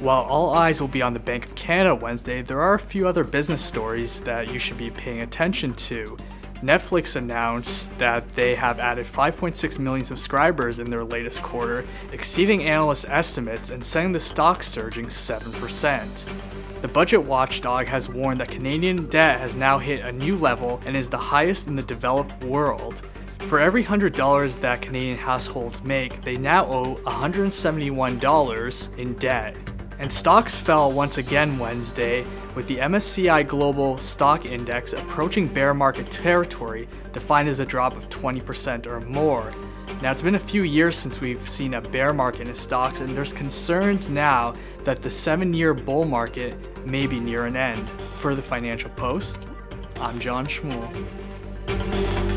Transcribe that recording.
While all eyes will be on the Bank of Canada Wednesday, there are a few other business stories that you should be paying attention to. Netflix announced that they have added 5.6 million subscribers in their latest quarter, exceeding analyst estimates and sending the stock surging 7%. The budget watchdog has warned that Canadian debt has now hit a new level and is the highest in the developed world. For every $100 that Canadian households make, they now owe $171 in debt. And stocks fell once again Wednesday, with the MSCI Global Stock Index approaching bear market territory, defined as a drop of 20% or more. Now, it's been a few years since we've seen a bear market in stocks, and there's concerns now that the seven year bull market may be near an end. For the Financial Post, I'm John Shmuel.